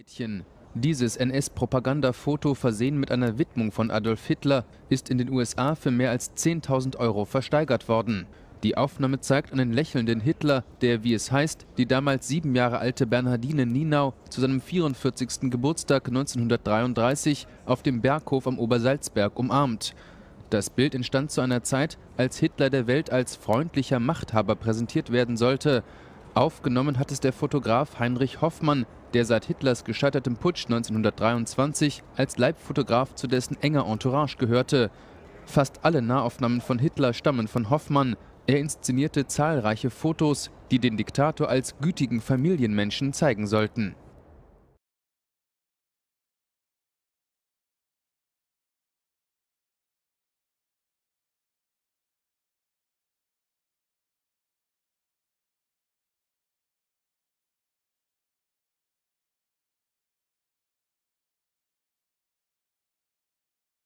Mädchen. Dieses NS-Propagandafoto, versehen mit einer Widmung von Adolf Hitler, ist in den USA für mehr als 10.000 Euro versteigert worden. Die Aufnahme zeigt einen lächelnden Hitler, der, wie es heißt, die damals sieben Jahre alte Bernhardine Nienau zu seinem 44. Geburtstag 1933 auf dem Berghof am Obersalzberg umarmt. Das Bild entstand zu einer Zeit, als Hitler der Welt als freundlicher Machthaber präsentiert werden sollte. Aufgenommen hat es der Fotograf Heinrich Hoffmann, der seit Hitlers gescheitertem Putsch 1923 als Leibfotograf zu dessen enger Entourage gehörte. Fast alle Nahaufnahmen von Hitler stammen von Hoffmann. Er inszenierte zahlreiche Fotos, die den Diktator als gütigen Familienmenschen zeigen sollten.